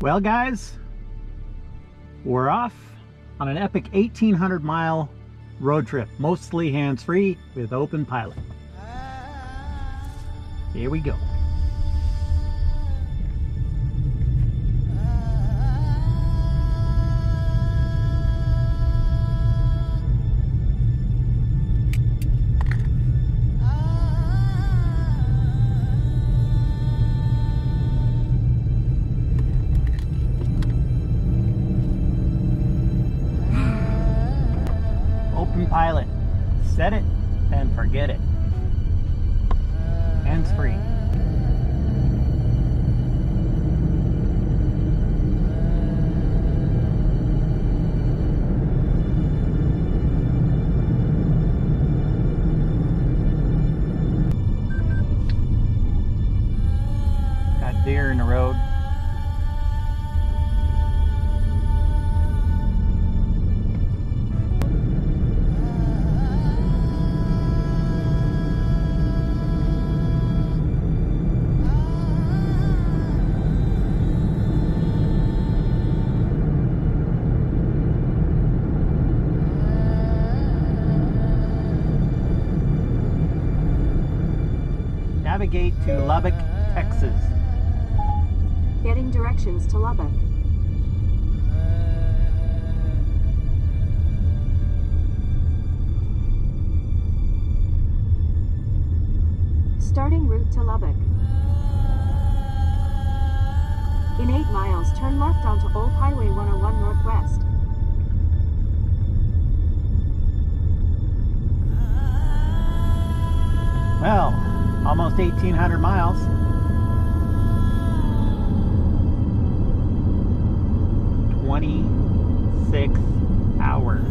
Well, guys, we're off on an epic 1800 mile road trip, mostly hands free with OpenPilot. Here we go. Deer in the road. Navigate to Lubbock, Texas. Getting directions to Lubbock. Starting route to Lubbock. In 8 miles, turn left onto Old Highway 101 Northwest. Well, almost 1,800 miles. Twenty-six hours.